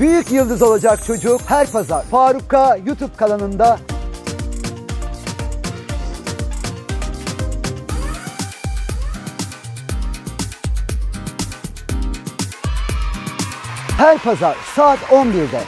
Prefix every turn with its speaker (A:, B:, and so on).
A: Büyük yıldız olacak çocuk her pazar. Farukka YouTube kanalında her pazar saat 11'de.